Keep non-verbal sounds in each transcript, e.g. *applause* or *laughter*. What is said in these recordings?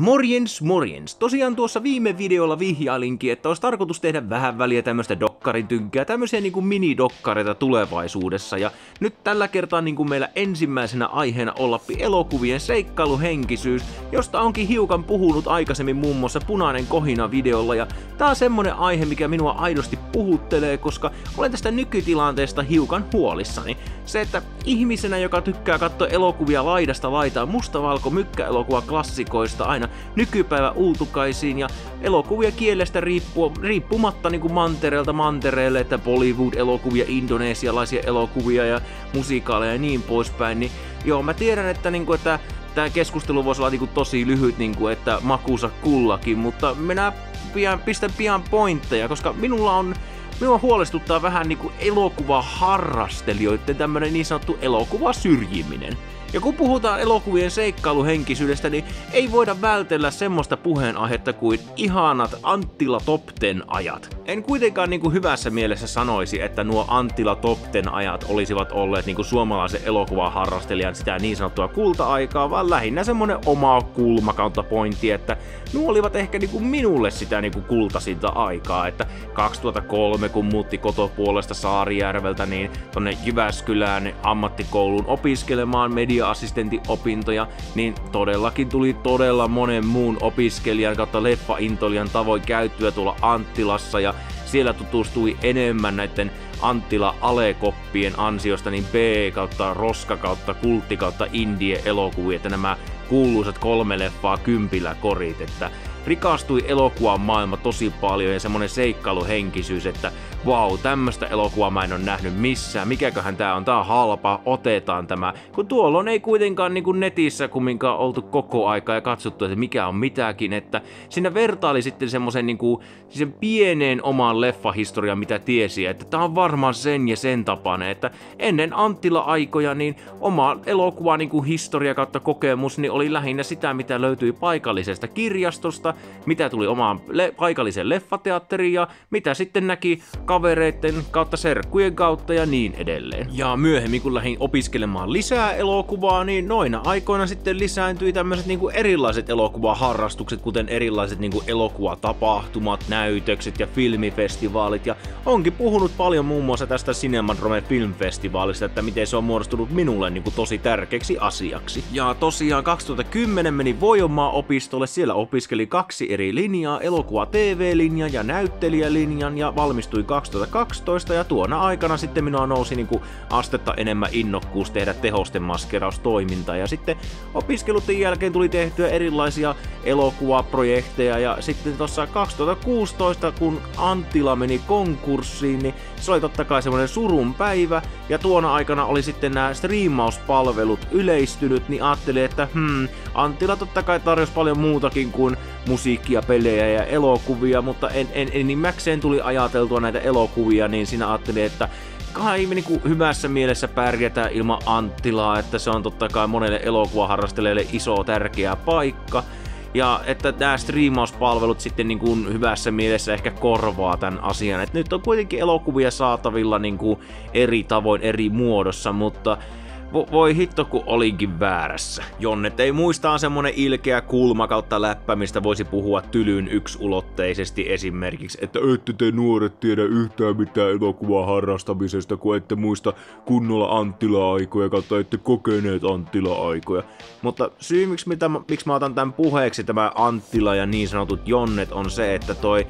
Morjens, morjens. Tosiaan tuossa viime videolla vihjailinkin, että olisi tarkoitus tehdä vähän väliä tämmöistä dokkarintynkää, tämmöisiä niinku minidokkareita tulevaisuudessa. Ja nyt tällä kertaa niinku meillä ensimmäisenä aiheena Ollappi elokuvien seikkailuhenkisyys, josta onkin hiukan puhunut aikaisemmin muun muassa Punainen kohina videolla. Ja tää on semmonen aihe, mikä minua aidosti puhuttelee, koska olen tästä nykytilanteesta hiukan huolissani. Se, että ihmisenä, joka tykkää katsoa elokuvia laidasta laitaan mustavalko mykkäelokuva klassikoista aina nykypäivä uutukaisiin ja elokuvia kielestä riippua, riippumatta niin kuin mantereelta mantereelle, että Bollywood-elokuvia, indonesialaisia elokuvia ja musikaaleja ja niin poispäin, niin joo, mä tiedän, että, niin kuin, että tämä keskustelu voisi olla niin kuin, tosi lyhyt, niin kuin, että makuusa kullakin, mutta minä pian, pistän pian pointteja, koska minulla on Minua huolestuttaa vähän niinku elokuvaharrastelijoiden tämmönen niin sanottu elokuvasyrjiminen. Ja kun puhutaan elokuvien seikkailuhenkisyydestä, niin ei voida vältellä semmoista puheenaihetta kuin ihanat Anttila Top Ten ajat. En kuitenkaan niin kuin hyvässä mielessä sanoisi, että nuo Anttila Top Ten ajat olisivat olleet niin kuin suomalaisen elokuvaharrastelijan sitä niin sanottua kulta-aikaa, vaan lähinnä semmonen oma kulma pointti, että nuo olivat ehkä niin kuin minulle sitä niin kuin kultasinta aikaa, että 2003 kun muutti kotopuolesta Saarijärveltä niin tonne Jyväskylään ammattikouluun opiskelemaan media opintoja, niin todellakin tuli todella monen muun opiskelijan kautta leffaintolian tavoin käyttyä tuolla Anttilassa ja siellä tutustui enemmän näiden Anttila Alekoppien ansiosta niin B kautta Roska kautta Kultti kautta Indie elokuvia, että nämä kuuluisat kolme leffaa kympillä korit, että rikastui elokuvan maailma tosi paljon ja semmonen seikkailuhenkisyys, että wow, tämmöstä elokuvaa mä en ole nähnyt missään, mikäköhän tää on, tää on halpa, otetaan tämä. Kun tuolloin ei kuitenkaan niin kuin netissä kumminkaan oltu koko aika ja katsottu, että mikä on mitäkin, että siinä vertaili sitten semmoisen niin kuin, sen pieneen omaan leffahistoriaan, mitä tiesi, että tää on varmaan sen ja sen tapainen, että ennen Anttila-aikoja niin oma elokuva niin kuin historia kautta kokemus niin oli lähinnä sitä, mitä löytyi paikallisesta kirjastosta, mitä tuli omaan le- paikalliseen leffateatteriin ja mitä sitten näki kavereiden kautta serkkujen kautta ja niin edelleen. Ja myöhemmin kun lähdin opiskelemaan lisää elokuvaa, niin noina aikoina sitten lisääntyi tämmöiset niinku erilaiset elokuvaharrastukset, kuten erilaiset niinku elokuvatapahtumat, näytökset ja filmifestivaalit. Ja onkin puhunut paljon muun muassa tästä Cinemadrome Filmfestivaalista, että miten se on muodostunut minulle niinku tosi tärkeäksi asiaksi. Ja tosiaan 2010 meni Voijomaa opistolle, siellä opiskeli kaksi eri linjaa, elokuva TV-linja ja näyttelijälinjan ja valmistui 2012 ja tuona aikana sitten minua nousi niin kuin astetta enemmän innokkuus tehdä tehosten maskeraustoimintaa ja sitten opiskelutten jälkeen tuli tehtyä erilaisia elokuvaprojekteja ja sitten tuossa 2016 kun Antila meni konkurssiin, niin se oli totta kai semmoinen surun päivä. Ja tuona aikana oli sitten nämä striimauspalvelut yleistynyt, niin ajattelin, että hmm, Antila totta kai tarjosi paljon muutakin kuin musiikkia, pelejä ja elokuvia, mutta en, en, enimmäkseen tuli ajateltua näitä elokuvia, niin siinä ajattelin, että kai me niin hyvässä mielessä pärjätään ilman Anttilaa, että se on totta kai monelle elokuvaharrastelijalle iso tärkeä paikka. Ja että nämä striimauspalvelut sitten niin kuin hyvässä mielessä ehkä korvaa tämän asian. Että nyt on kuitenkin elokuvia saatavilla niin kuin eri tavoin, eri muodossa, mutta Vo, voi hitto, kun olinkin väärässä. Jonnet ei muistaa semmonen ilkeä kulma kautta läppä, mistä voisi puhua tylyyn yksulotteisesti esimerkiksi, että ette te nuoret tiedä yhtään mitään elokuvaa harrastamisesta, kun ette muista kunnolla Anttila-aikoja kautta ette kokeneet Anttila-aikoja. Mutta syy, miksi, mitä, miksi mä otan tämän puheeksi, tämä Anttila ja niin sanotut Jonnet, on se, että toi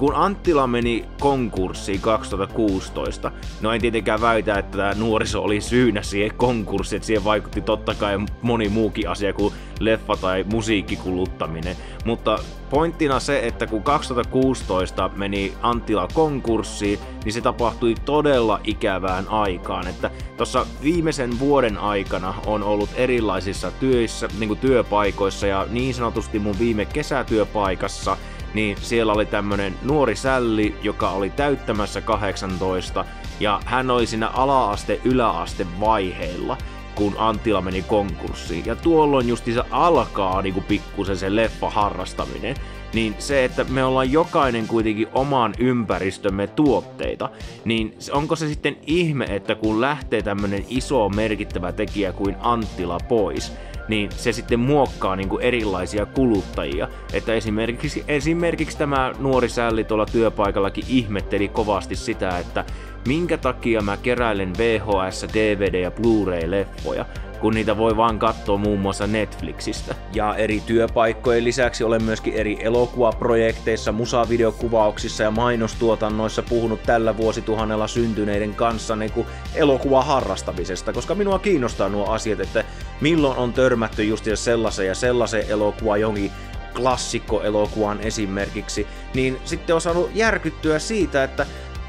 kun Anttila meni konkurssiin 2016, no en tietenkään väitä, että tämä nuoriso oli syynä siihen konkurssiin, että siihen vaikutti totta kai moni muukin asia kuin leffa- tai musiikkikuluttaminen. Mutta pointtina se, että kun 2016 meni Anttila konkurssiin, niin se tapahtui todella ikävään aikaan. Että tuossa viimeisen vuoden aikana on ollut erilaisissa työissä, niin työpaikoissa ja niin sanotusti mun viime kesätyöpaikassa – niin siellä oli tämmönen nuori sälli, joka oli täyttämässä 18, ja hän oli siinä ala-aste, yläaste vaiheilla kun Antila meni konkurssiin. Ja tuolloin se alkaa niinku pikkusen se leffa harrastaminen. Niin se, että me ollaan jokainen kuitenkin oman ympäristömme tuotteita, niin onko se sitten ihme, että kun lähtee tämmönen iso merkittävä tekijä kuin Anttila pois, niin se sitten muokkaa niin kuin erilaisia kuluttajia. Että esimerkiksi, esimerkiksi tämä nuori sälli tuolla työpaikallakin ihmetteli kovasti sitä, että minkä takia mä keräilen VHS, DVD ja Blu-ray-leffoja kun niitä voi vaan katsoa muun muassa Netflixistä. Ja eri työpaikkojen lisäksi olen myöskin eri elokuvaprojekteissa, musavideokuvauksissa ja mainostuotannoissa puhunut tällä vuosituhannella syntyneiden kanssa niin kuin elokuva harrastamisesta, koska minua kiinnostaa nuo asiat, että milloin on törmätty just sellaisen ja sellaisen elokuva jonkin klassikkoelokuvan esimerkiksi, niin sitten on saanut järkyttyä siitä, että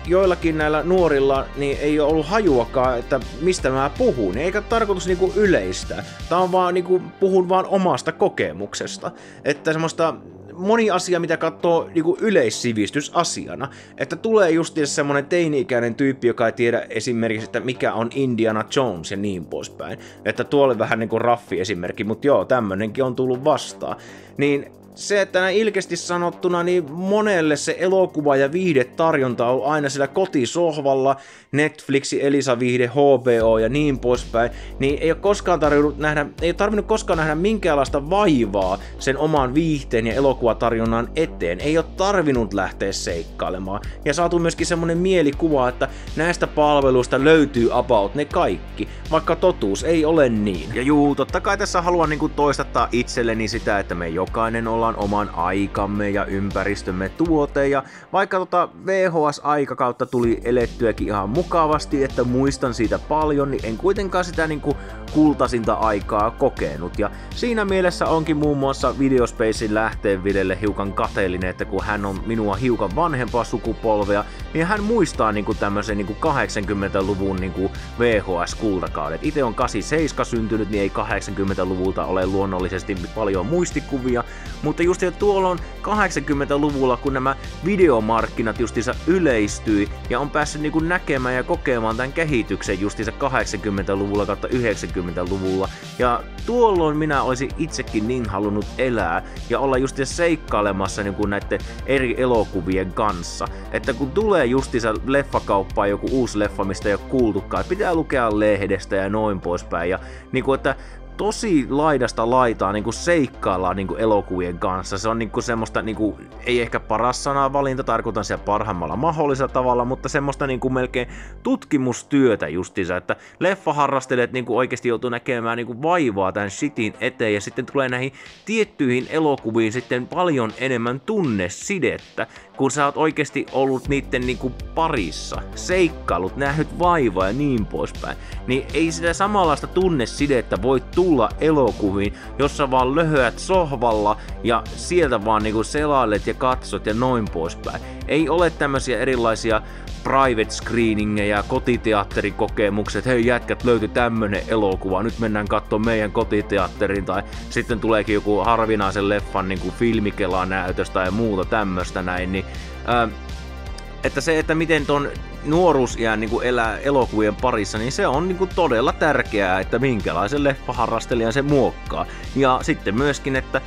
joillakin näillä nuorilla niin ei ole ollut hajuakaan, että mistä mä puhun. Eikä tarkoitus niinku yleistä. Tää on vaan niinku, puhun vaan omasta kokemuksesta. Että semmoista moni asia, mitä katsoo niinku yleissivistysasiana. Että tulee just semmonen teini-ikäinen tyyppi, joka ei tiedä esimerkiksi, että mikä on Indiana Jones ja niin poispäin. Että tuo oli vähän niinku raffi esimerkki, mutta joo, tämmönenkin on tullut vastaan. Niin se, että näin ilkeästi sanottuna, niin monelle se elokuva ja viihdetarjonta on aina sillä kotisohvalla, Netflixi, Elisa Viihde, HBO ja niin poispäin, niin ei ole koskaan tarvinnut nähdä, ei ole tarvinnut koskaan nähdä minkäänlaista vaivaa sen oman viihteen ja elokuvatarjonnan eteen. Ei ole tarvinnut lähteä seikkailemaan. Ja saatu myöskin semmonen mielikuva, että näistä palveluista löytyy about ne kaikki, vaikka totuus ei ole niin. Ja juu, totta kai tässä haluan niinku toistattaa itselleni sitä, että me jokainen ollaan ollaan oman aikamme ja ympäristömme tuote ja vaikka tota VHS-aikakautta tuli elettyäkin ihan mukavasti, että muistan siitä paljon, niin en kuitenkaan sitä niinku kultasinta aikaa kokenut. Ja siinä mielessä onkin muun muassa Videospacein lähteen Videlle hiukan kateellinen, että kun hän on minua hiukan vanhempaa sukupolvea, niin hän muistaa niinku tämmöisen niinku 80-luvun niinku VHS-kultakaudet. Itse on 87 syntynyt, niin ei 80-luvulta ole luonnollisesti paljon muistikuvia, mutta just tuolloin 80-luvulla, kun nämä videomarkkinat justiinsa yleistyi ja on päässyt niinku näkemään ja kokemaan tämän kehityksen justiinsa 80-luvulla kautta 90-luvulla. Ja tuolloin minä olisin itsekin niin halunnut elää ja olla just seikkailemassa niin näiden eri elokuvien kanssa. Että kun tulee justiinsa leffakauppaan joku uusi leffa, mistä ei ole kuultukaan, pitää lukea lehdestä ja noin poispäin. Ja niin kuin, että tosi laidasta laitaa niin kuin seikkaillaan niin kuin elokuvien kanssa. Se on niin kuin semmoista, niin kuin, ei ehkä paras sana valinta, tarkoitan siellä parhaimmalla mahdollisella tavalla, mutta semmoista niin kuin melkein tutkimustyötä justiinsa, että leffaharrastelijat niin kuin oikeasti joutuu näkemään niin kuin vaivaa tämän shitin eteen ja sitten tulee näihin tiettyihin elokuviin sitten paljon enemmän tunnesidettä, kun sä oot oikeasti ollut niiden niinku parissa, seikkailut, nähnyt vaivaa ja niin poispäin, niin ei sitä samanlaista tunnesidettä voi tulla elokuviin, jossa vaan löhöät sohvalla ja sieltä vaan niinku selailet ja katsot ja noin poispäin. Ei ole tämmöisiä erilaisia private screeningeja, kotiteatterikokemukset, hei jätkät löytyi tämmönen elokuva, nyt mennään katsomaan meidän kotiteatterin, tai sitten tuleekin joku harvinaisen leffan niin kuin filmikelaan näytöstä tai muuta tämmöstä näin, niin ää, että se, että miten ton nuoruusiän niin kuin elää elokuvien parissa, niin se on niin kuin todella tärkeää, että minkälaisen leffaharrastelijan se muokkaa. Ja sitten myöskin, että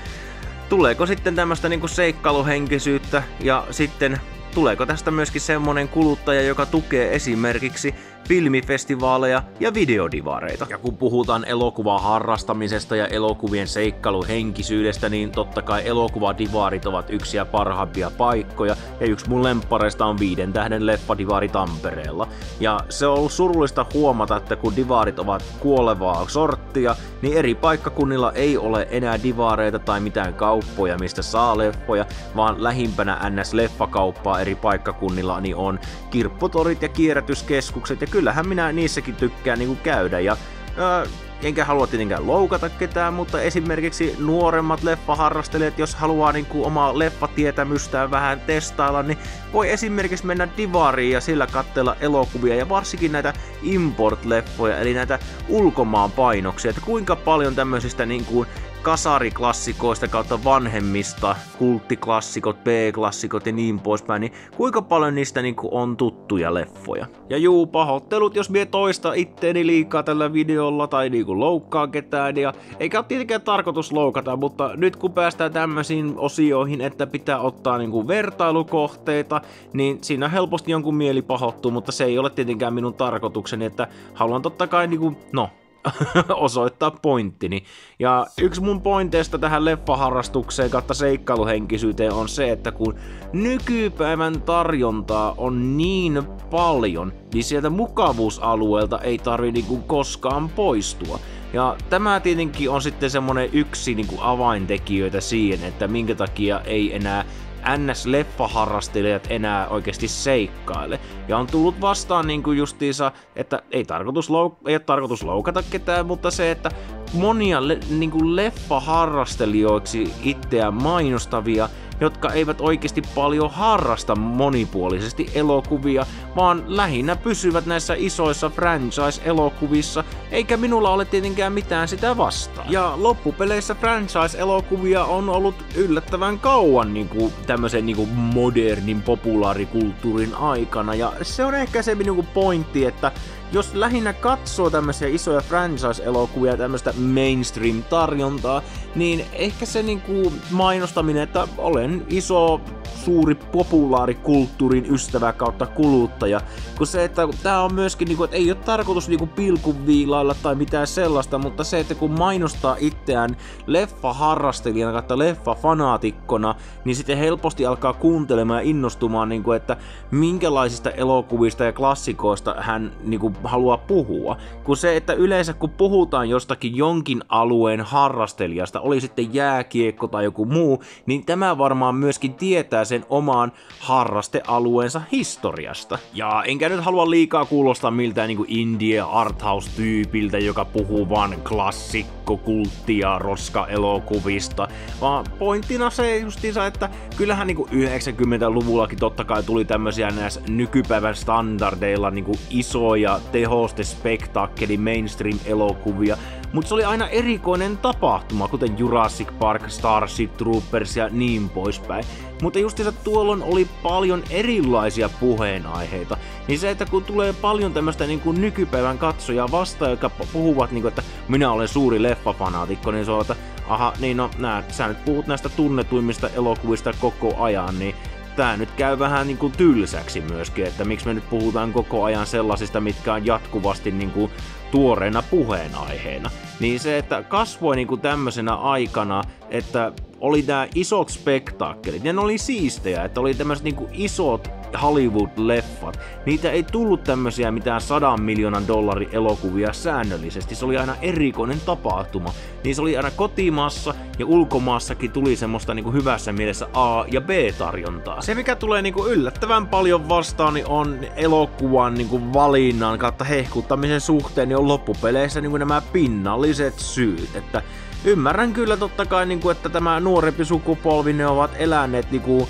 tuleeko sitten tämmöistä niin seikkailuhenkisyyttä ja sitten tuleeko tästä myöskin semmonen kuluttaja, joka tukee esimerkiksi filmifestivaaleja ja videodivareita. Ja kun puhutaan elokuvan harrastamisesta ja elokuvien seikkailuhenkisyydestä, niin totta kai elokuvadivaarit ovat yksi parhaimpia paikkoja, ja yksi mun lemppareista on viiden tähden leffadivaari Tampereella. Ja se on ollut surullista huomata, että kun divaarit ovat kuolevaa sorttia, niin eri paikkakunnilla ei ole enää divaareita tai mitään kauppoja, mistä saa leffoja, vaan lähimpänä NS-leffakauppaa eri paikkakunnilla niin on kirppotorit ja kierrätyskeskukset ja kyllähän minä niissäkin tykkään niinku käydä ja öö, enkä halua tietenkään loukata ketään, mutta esimerkiksi nuoremmat leffaharrastelijat, jos haluaa niin kuin omaa leffatietämystään vähän testailla, niin voi esimerkiksi mennä Divariin ja sillä katsella elokuvia ja varsinkin näitä import-leffoja, eli näitä ulkomaan painoksia, että kuinka paljon tämmöisistä niin kuin kasariklassikoista kautta vanhemmista, kulttiklassikot, B-klassikot ja niin poispäin, niin kuinka paljon niistä niinku on tuttuja leffoja. Ja juu, pahoittelut, jos mie toista itteeni liikaa tällä videolla tai niinku loukkaa ketään, ja eikä ole tietenkään tarkoitus loukata, mutta nyt kun päästään tämmöisiin osioihin, että pitää ottaa niinku vertailukohteita, niin siinä helposti jonkun mieli pahoittuu, mutta se ei ole tietenkään minun tarkoitukseni, että haluan totta kai niinku, no, *laughs* osoittaa pointtini. Ja yksi mun pointeista tähän leffaharrastukseen kautta seikkailuhenkisyyteen on se, että kun nykypäivän tarjontaa on niin paljon, niin sieltä mukavuusalueelta ei tarvi niinku koskaan poistua. Ja tämä tietenkin on sitten semmonen yksi niinku avaintekijöitä siihen, että minkä takia ei enää NS-leffaharrastelijat enää oikeasti seikkaile. Ja on tullut vastaan niin kuin justiinsa, että ei, tarkoitus lou- ei ole tarkoitus loukata ketään, mutta se, että monia le- niin kuin leffaharrastelijoiksi itseään mainostavia jotka eivät oikeasti paljon harrasta monipuolisesti elokuvia, vaan lähinnä pysyvät näissä isoissa franchise-elokuvissa, eikä minulla ole tietenkään mitään sitä vastaan. Ja loppupeleissä franchise-elokuvia on ollut yllättävän kauan niin kuin tämmöisen niin kuin modernin populaarikulttuurin aikana, ja se on ehkä se niin kuin pointti, että jos lähinnä katsoo tämmöisiä isoja franchise-elokuvia, tämmöistä mainstream-tarjontaa, niin ehkä se niinku mainostaminen, että olen iso suuri populaarikulttuurin ystävä kautta kuluttaja. Kun se, että tämä on myöskin, niinku, että ei ole tarkoitus niinku pilkuviilailla tai mitään sellaista, mutta se, että kun mainostaa itseään leffa-harrastelijana kautta leffa-fanaatikkona, niin sitten helposti alkaa kuuntelemaan ja innostumaan, niinku, että minkälaisista elokuvista ja klassikoista hän niinku, haluaa puhua. Kun se, että yleensä kun puhutaan jostakin jonkin alueen harrastelijasta, oli sitten jääkiekko tai joku muu, niin tämä varmaan myöskin tietää sen omaan harrastealueensa historiasta. Ja enkä nyt halua liikaa kuulostaa miltään niinku indie arthouse-tyypiltä, joka puhuu vaan klassikko, kultti ja roska-elokuvista, vaan pointtina se justiinsa, että kyllähän niinku 90-luvullakin totta kai tuli tämmöisiä näissä nykypäivän standardeilla niinku isoja tehoste spektaakkeli mainstream-elokuvia, mutta se oli aina erikoinen tapahtuma, kuten Jurassic Park, Starship Troopers ja niin poispäin. Mutta justiinsa tuolloin oli paljon erilaisia puheenaiheita. Niin se, että kun tulee paljon tämmöistä niin kuin nykypäivän katsoja vastaan, jotka puhuvat, niin kuin, että minä olen suuri leffafanaatikko, niin se on, että aha, niin no, nää, sä nyt puhut näistä tunnetuimmista elokuvista koko ajan, niin tää nyt käy vähän niinku tylsäksi myöskin, että miksi me nyt puhutaan koko ajan sellaisista, mitkä on jatkuvasti niinku tuoreena puheenaiheena. Niin se, että kasvoi niinku tämmöisenä aikana, että oli nämä isot spektaakkelit, ja ne oli siistejä, että oli tämmöiset niinku isot Hollywood-leffat. Niitä ei tullut tämmöisiä mitään sadan miljoonan dollarin elokuvia säännöllisesti. Se oli aina erikoinen tapahtuma. Niin se oli aina kotimaassa ja ulkomaassakin tuli semmoista niinku hyvässä mielessä A- ja B-tarjontaa. Se mikä tulee niinku yllättävän paljon vastaan niin on elokuvan niinku valinnan kautta hehkuttamisen suhteen niin on loppupeleissä niinku nämä pinnalliset syyt. Että ymmärrän kyllä totta kai, niinku, että tämä nuorempi sukupolvi ne ovat eläneet niinku,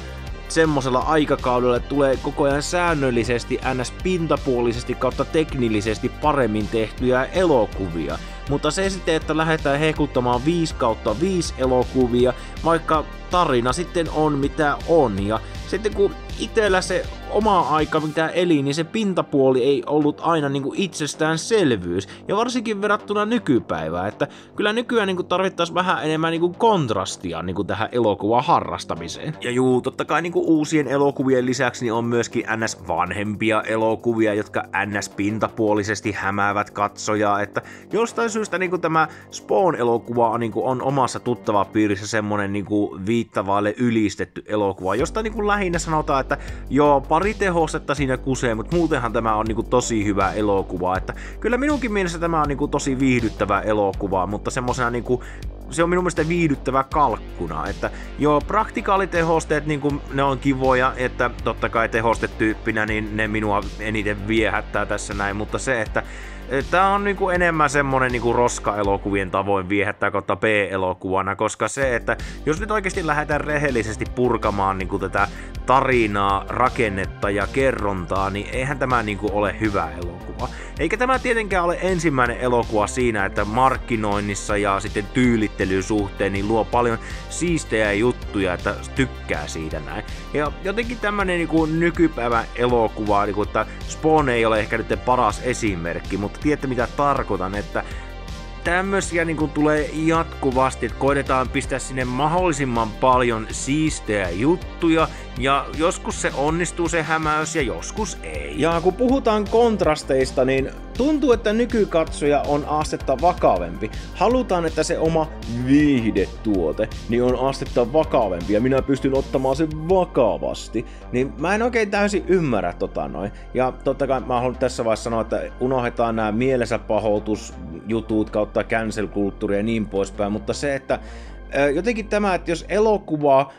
semmoisella aikakaudella, että tulee koko ajan säännöllisesti ns. pintapuolisesti kautta teknillisesti paremmin tehtyjä elokuvia. Mutta se sitten, että lähdetään hekuttamaan 5 kautta 5 elokuvia, vaikka tarina sitten on mitä on. Ja sitten kun itellä se oma aika, mitä eli, niin se pintapuoli ei ollut aina niin kuin itsestäänselvyys. Ja varsinkin verrattuna nykypäivään, että kyllä nykyään niin tarvittaisiin vähän enemmän niin kuin kontrastia niin kuin tähän elokuvan harrastamiseen. Ja juu, totta kai niin kuin uusien elokuvien lisäksi niin on myöskin ns. vanhempia elokuvia, jotka ns. pintapuolisesti hämäävät katsojaa, että jostain syystä niin kuin tämä Spawn-elokuva on, niin kuin on omassa tuttava piirissä semmonen niin kuin viittavaille ylistetty elokuva, josta niin kuin lähinnä sanotaan, että joo, pari tehostetta siinä kusee, mutta muutenhan tämä on niinku tosi hyvä elokuva. Että kyllä minunkin mielestä tämä on niinku tosi viihdyttävä elokuva, mutta semmoisena niinku se on minun mielestä viihdyttävä kalkkuna, että joo, praktikaalitehosteet niin ne on kivoja, että totta kai tehostetyyppinä niin ne minua eniten viehättää tässä näin, mutta se, että Tämä on niinku enemmän semmonen niinku roska-elokuvien tavoin viehättää kautta B-elokuvana, koska se, että jos nyt oikeasti lähdetään rehellisesti purkamaan niinku tätä tarinaa, rakennetta ja kerrontaa, niin eihän tämä niinku ole hyvä elokuva. Eikä tämä tietenkään ole ensimmäinen elokuva siinä, että markkinoinnissa ja sitten tyylittelyn suhteen niin luo paljon siistejä juttuja, että tykkää siitä näin. Ja jotenkin tämmönen niinku nykypäivän elokuva, niinku, että Spawn ei ole ehkä nyt paras esimerkki, mutta tiedätte mitä tarkoitan, että tämmösiä niin tulee jatkuvasti, että koitetaan pistää sinne mahdollisimman paljon siistejä juttuja Ja joskus se onnistuu se hämäys ja joskus ei. Ja kun puhutaan kontrasteista, niin tuntuu, että nykykatsoja on astetta vakavempi. Halutaan, että se oma viihdetuote niin on astetta vakavempi ja minä pystyn ottamaan sen vakavasti. Niin mä en oikein täysin ymmärrä tota noin. Ja totta kai mä haluan tässä vaiheessa sanoa, että unohdetaan nämä mielensä pahoitusjutut kautta cancel-kulttuuri ja niin poispäin, mutta se, että jotenkin tämä, että jos elokuva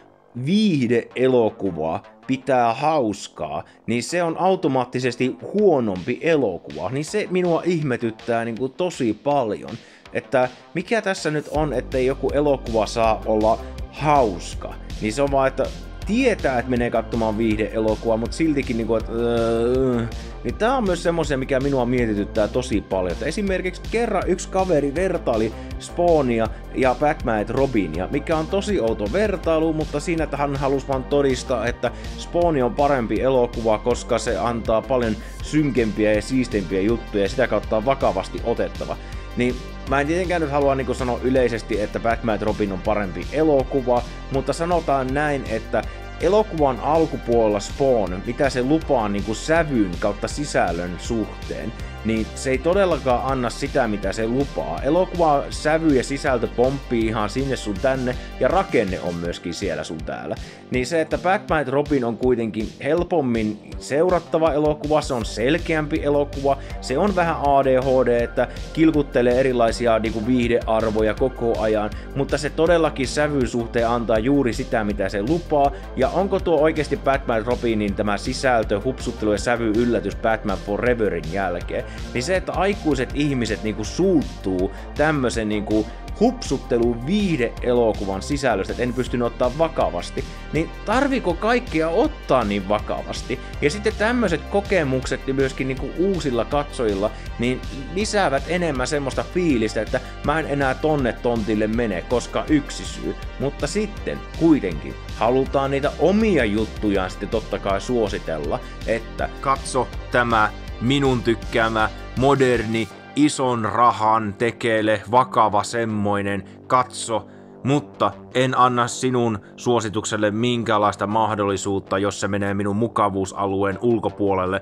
viihde-elokuva pitää hauskaa, niin se on automaattisesti huonompi elokuva. Niin se minua ihmetyttää niin kuin tosi paljon. Että mikä tässä nyt on, että joku elokuva saa olla hauska. Niin se on vaan, että tietää, että menee katsomaan viihde-elokuvaa, mutta siltikin niinku, että... Öö, niin tää on myös semmosia, mikä minua mietityttää tosi paljon. Että esimerkiksi kerran yksi kaveri vertaili Spawnia ja Batman Robinia, mikä on tosi outo vertailu, mutta siinä, että hän halusi vaan todistaa, että Spawn on parempi elokuva, koska se antaa paljon synkempiä ja siistempiä juttuja ja sitä kautta on vakavasti otettava. Niin mä en tietenkään nyt halua niin sanoa yleisesti, että Batman Robin on parempi elokuva, mutta sanotaan näin, että elokuvan alkupuolella Spawn, mitä se lupaa niin kuin sävyn kautta sisällön suhteen, niin se ei todellakaan anna sitä, mitä se lupaa. Elokuva sävy ja sisältö pomppii ihan sinne sun tänne, ja rakenne on myöskin siellä sun täällä. Niin se, että Batman Robin on kuitenkin helpommin seurattava elokuva, se on selkeämpi elokuva, se on vähän ADHD, että kilkuttelee erilaisia niin kuin viihdearvoja koko ajan, mutta se todellakin sävyn suhteen antaa juuri sitä, mitä se lupaa, ja onko tuo oikeasti Batman Robinin tämä sisältö, hupsuttelu ja sävy yllätys Batman Foreverin jälkeen? Niin se, että aikuiset ihmiset niinku suuttuu tämmöisen niinku hupsuttelu viihde-elokuvan sisällöstä, että en pystynyt ottaa vakavasti, niin tarviko kaikkia ottaa niin vakavasti? Ja sitten tämmöiset kokemukset niin myöskin niinku uusilla katsojilla, niin lisäävät enemmän semmoista fiilistä, että mä en enää tonne tontille mene, koska yksi syy. Mutta sitten kuitenkin halutaan niitä omia juttujaan sitten totta kai suositella, että katso tämä minun tykkäämä moderni ison rahan tekele vakava semmoinen katso, mutta en anna sinun suositukselle minkäänlaista mahdollisuutta, jos se menee minun mukavuusalueen ulkopuolelle.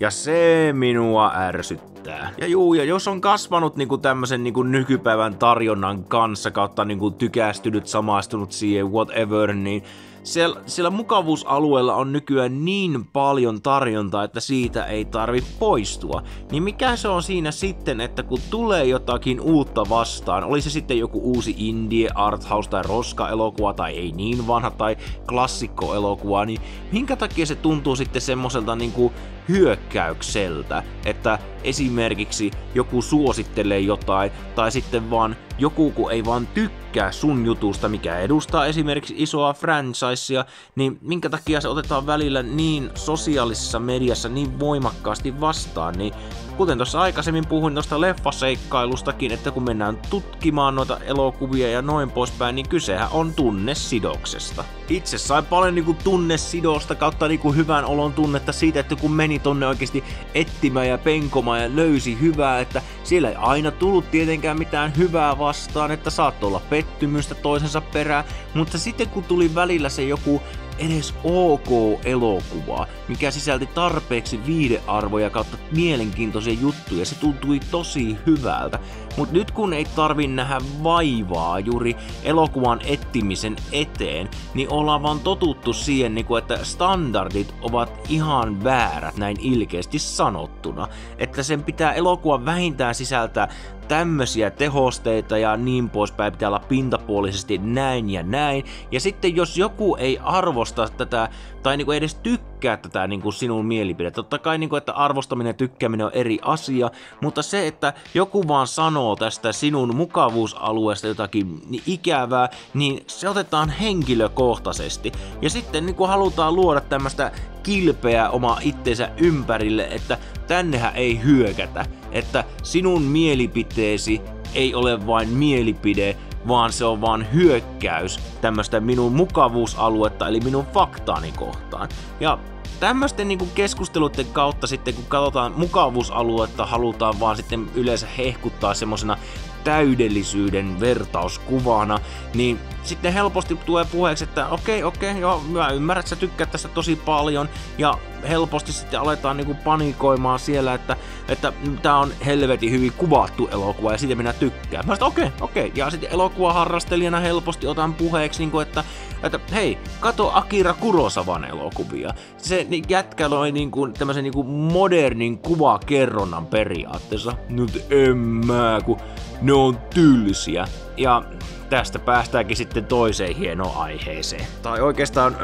Ja se minua ärsyttää. Ja juu, ja jos on kasvanut niinku tämmösen niinku nykypäivän tarjonnan kanssa kautta niinku tykästynyt, samaistunut siihen, whatever, niin siellä, siellä mukavuusalueella on nykyään niin paljon tarjontaa, että siitä ei tarvi poistua. Niin mikä se on siinä sitten, että kun tulee jotakin uutta vastaan, oli se sitten joku uusi indie, arthouse tai roska-elokuva tai ei niin vanha tai klassikko-elokuva, niin minkä takia se tuntuu sitten semmoiselta niinku hyökkäykseltä, että esimerkiksi joku suosittelee jotain, tai sitten vaan joku kun ei vaan tykkää sun jutusta, mikä edustaa esimerkiksi isoa franchisea, niin minkä takia se otetaan välillä niin sosiaalisessa mediassa niin voimakkaasti vastaan, niin Kuten tuossa aikaisemmin puhuin tuosta leffaseikkailustakin, että kun mennään tutkimaan noita elokuvia ja noin poispäin, niin kysehän on tunnesidoksesta. Itse sain paljon niinku tunnesidosta kautta niinku hyvän olon tunnetta siitä, että kun meni tonne oikeasti etsimään ja penkomaan ja löysi hyvää, että siellä ei aina tullut tietenkään mitään hyvää vastaan, että saattoi olla pettymystä toisensa perään, mutta sitten kun tuli välillä se joku edes ok elokuva, mikä sisälti tarpeeksi viidearvoja kautta mielenkiintoisia juttuja. Se tuntui tosi hyvältä. Mutta nyt kun ei tarvi nähdä vaivaa juuri elokuvan ettimisen eteen, niin ollaan vaan totuttu siihen, niin että standardit ovat ihan väärät näin ilkeästi sanottuna. Että sen pitää elokuvan vähintään sisältää tämmöisiä tehosteita ja niin poispäin pitää olla pintapuolisesti näin ja näin. Ja sitten jos joku ei arvosta tätä tai niinku edes tykkää tätä niinku sinun mielipidettä, totta kai niinku, että arvostaminen ja tykkääminen on eri asia, mutta se, että joku vaan sanoo tästä sinun mukavuusalueesta jotakin ikävää, niin se otetaan henkilökohtaisesti. Ja sitten niinku halutaan luoda tämmöistä kilpeä oma itsensä ympärille, että tännehän ei hyökätä, että sinun mielipiteesi ei ole vain mielipide, vaan se on vaan hyökkäys tämmöistä minun mukavuusaluetta, eli minun faktaani kohtaan. Ja tämmöisten niin keskusteluiden kautta sitten, kun katsotaan mukavuusaluetta, halutaan vaan sitten yleensä hehkuttaa semmoisena täydellisyyden vertauskuvana, niin sitten helposti tulee puheeksi, että okei, okei, joo, mä ymmärrän, että sä tykkäät tästä tosi paljon, ja helposti sitten aletaan niinku panikoimaan siellä, että, että tää on helvetin hyvin kuvattu elokuva, ja siitä minä tykkään. Mä okei, okei, okay. ja sitten elokuvaharrastelijana helposti otan puheeksi, niinku, että, että hei, kato Akira Kurosavan elokuvia. Se jätkä loi niinku, tämmöisen niinku modernin kuvakerronnan periaatteessa. Nyt en mä, kun ne on tylsiä. Ja tästä päästäänkin sitten toiseen hienoon aiheeseen. Tai oikeastaan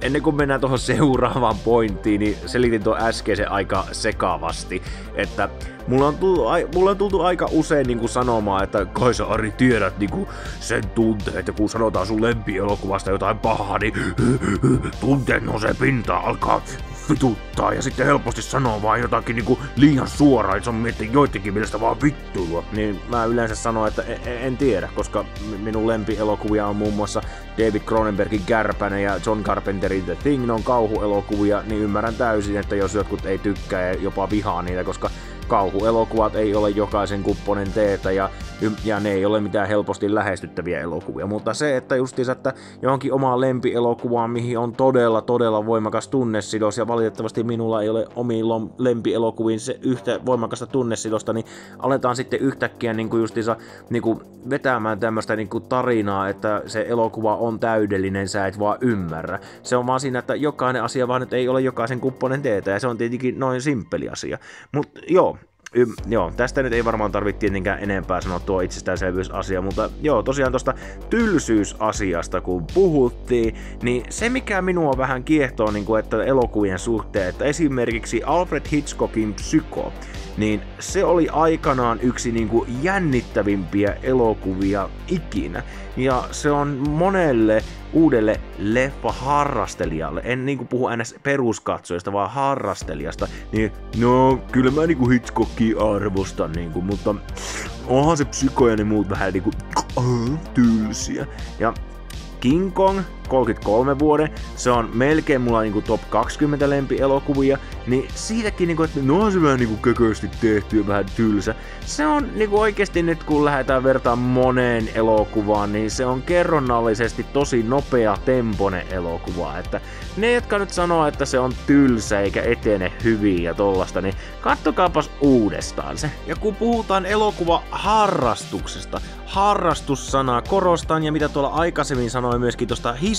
ennen kuin mennään tuohon *laughs* seuraavaan pointtiin, niin selitin tuon äskeisen aika sekavasti, että mulla on tultu, mulla on tultu aika usein niin kuin sanomaan, että kai sä Ari tiedät niin kuin sen tunteen, että kun sanotaan sun lempielokuvasta jotain pahaa, niin *laughs* tunteet nousee pintaan, alkaa vituttaa ja sitten helposti sanoo vaan jotakin niinku liian suoraan, että se on miettinyt joidenkin mielestä vaan vittuilua. Niin mä yleensä sanon, että en, en tiedä, koska minun lempielokuvia on muun muassa David Cronenbergin Kärpänen ja John Carpenterin The Thing, ne on kauhuelokuvia, niin ymmärrän täysin, että jos jotkut ei tykkää ja jopa vihaa niitä, koska kauhuelokuvat ei ole jokaisen kupponen teetä. Ja, ja ne ei ole mitään helposti lähestyttäviä elokuvia. Mutta se, että justiinsa, että johonkin omaan lempielokuvaan, mihin on todella, todella voimakas tunnesidos ja valitettavasti minulla ei ole omiin lempielokuviin se yhtä voimakasta tunnesidosta, niin aletaan sitten yhtäkkiä niin kuin justiinsa niin kuin vetämään tämmöistä niin kuin tarinaa, että se elokuva on täydellinen, sä et vaan ymmärrä. Se on vaan siinä, että jokainen asia vaan nyt ei ole jokaisen kupponen teetä ja se on tietenkin noin simppeli asia. Mutta joo, Y- joo, tästä nyt ei varmaan tarvitse tietenkään enempää sanoa tuo itsestäänselvyysasia, mutta joo, tosiaan tuosta tylsyysasiasta kun puhuttiin, niin se mikä minua vähän kiehtoo, niin kuin, että elokuvien suhteen, että esimerkiksi Alfred Hitchcockin Psycho, niin se oli aikanaan yksi niin kuin jännittävimpiä elokuvia ikinä. Ja se on monelle uudelle leffa-harrastelijalle, en niinku puhu ns. peruskatsojasta, vaan harrastelijasta, niin no, kyllä mä niinku Hitchcockia arvostan, niinku, mutta onhan se psykoja ja muut vähän niinku tylsiä. Ja King Kong 33 vuoden, se on melkein mulla niinku top 20 lempielokuvia, niin siitäkin niinku, että no on se vähän niinku kökösti tehty ja vähän tylsä. Se on niinku oikeesti nyt kun lähdetään vertaan moneen elokuvaan, niin se on kerronnallisesti tosi nopea tempone elokuva, että ne jotka nyt sanoo, että se on tylsä eikä etene hyvin ja tollasta, niin kattokaapas uudestaan se. Ja kun puhutaan elokuva harrastuksesta, harrastussanaa korostan ja mitä tuolla aikaisemmin sanoin myöskin tuosta historiasta,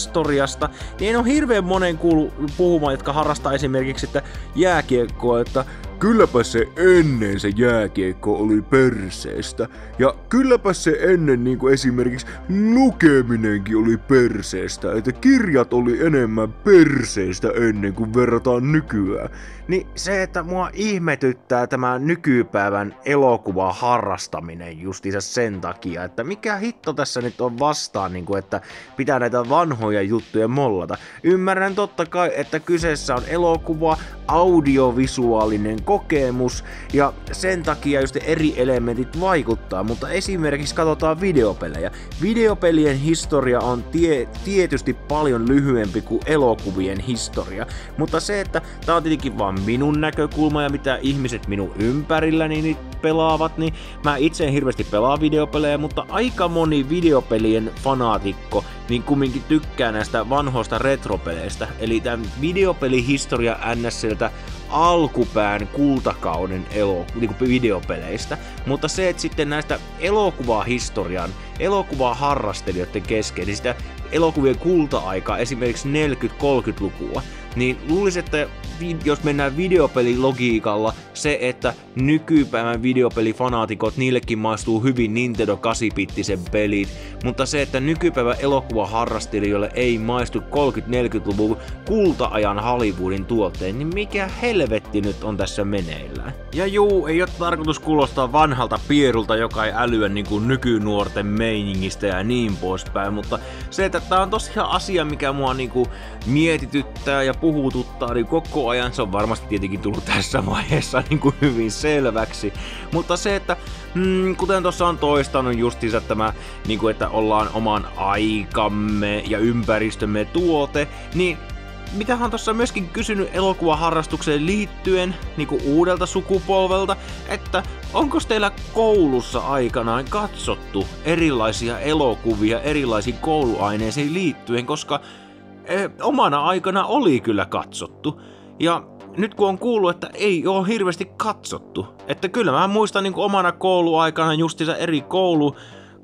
niin en ole hirveän monen kuulu puhumaan, jotka harrastaa esimerkiksi että jääkiekkoa, että kylläpä se ennen se jääkiekko oli perseestä. Ja kylläpä se ennen niin kuin esimerkiksi lukeminenkin oli perseestä. Että kirjat oli enemmän perseestä ennen kuin verrataan nykyään. Niin se, että mua ihmetyttää tämä nykypäivän elokuva harrastaminen justiinsa sen takia, että mikä hitto tässä nyt on vastaan, niin kuin, että pitää näitä vanhoja juttuja mollata. Ymmärrän totta kai, että kyseessä on elokuva, audiovisuaalinen kokemus ja sen takia just eri elementit vaikuttaa, mutta esimerkiksi katsotaan videopelejä. Videopelien historia on tie, tietysti paljon lyhyempi kuin elokuvien historia, mutta se, että tää on tietenkin vaan minun näkökulma ja mitä ihmiset minun ympärilläni niin pelaavat, niin mä itse en hirveästi pelaa videopelejä, mutta aika moni videopelien fanaatikko niin kumminkin tykkää näistä vanhoista retropeleistä. Eli tämän videopelihistoria NSltä alkupään kultakauden elo, niin kuin videopeleistä, mutta se, että sitten näistä elokuvahistorian, elokuvaharrastelijoiden kesken, niin sitä elokuvien kulta-aikaa, esimerkiksi 40-30-lukua, niin luulisin, että jos mennään videopelilogiikalla, se, että nykypäivän videopelifanaatikot, niillekin maistuu hyvin Nintendo 8-bittisen pelit, mutta se, että nykypäivän elokuvaharrastelijoille ei maistu 30-40-luvun kulta-ajan Hollywoodin tuotteen, niin mikä helvetti nyt on tässä meneillään? Ja juu, ei ole tarkoitus kuulostaa vanhalta pierulta, joka ei älyä niin kuin nykynuorten meiningistä ja niin poispäin, mutta se, että tää on tosiaan asia, mikä mua niin kuin mietityttää ja puhututtaa niin koko ajan, se on varmasti tietenkin tullut tässä vaiheessa *laughs* niin kuin hyvin selväksi, mutta se, että mm, kuten tuossa on toistanut justiinsa tämä, niin kuin, että ollaan oman aikamme ja ympäristömme tuote, niin mitähän tuossa myöskin kysynyt elokuvaharrastukseen liittyen niin kuin uudelta sukupolvelta, että onko teillä koulussa aikanaan katsottu erilaisia elokuvia erilaisiin kouluaineisiin liittyen, koska eh, omana aikana oli kyllä katsottu. Ja nyt kun on kuullut, että ei ole hirveästi katsottu, että kyllä mä muistan niin omana kouluaikana justiinsa eri koulu